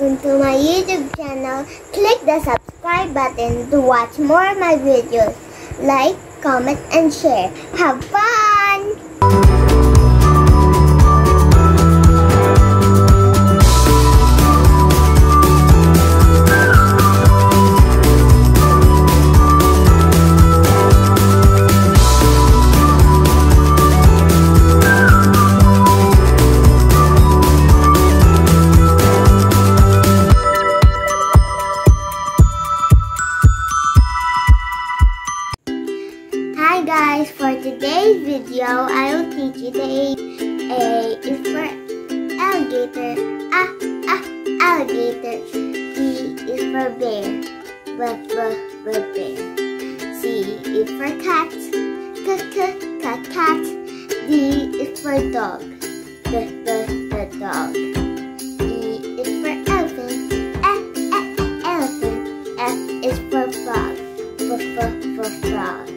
welcome to my YouTube channel. Click the subscribe button to watch more of my videos. Like, comment, and share. Have fun! Hi guys, for today's video, I will teach you the A. A is for alligator. Ah, ah, alligator. B is for bear. B, b, b, bear. C is for cat. C, c, cat, cat. D is for dog. D, d, d, dog. E is for elephant. F, F, elephant. F is for frog. F, f, f, frog.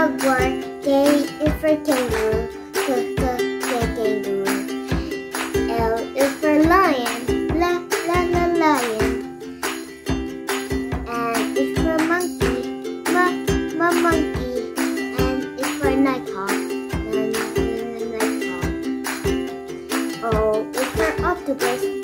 Jaguar. K is for kangaroo. K, k, k, kangaroo. L is for lion. L, l, l, lion. And it's for monkey, ma, ma monkey. And it's for nighthawk, n, n, nighthawk. O is for octopus,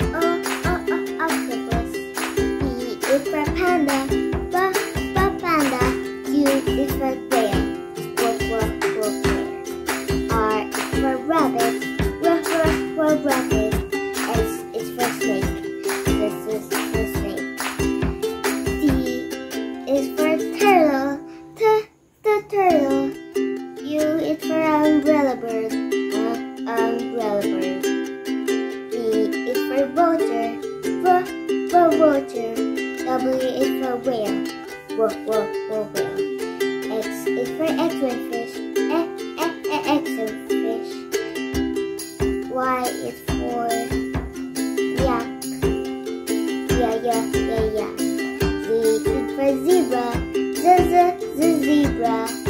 turtle. U is for umbrella bird. Uh, umbrella bird. V is for vulture. V, v, vulture. W is for whale. W, w, w, whale. X is for x-ray fish. E. Y is for yak. Yeah, yeah, yeah. Z is for zebra. Z, z, z, zebra.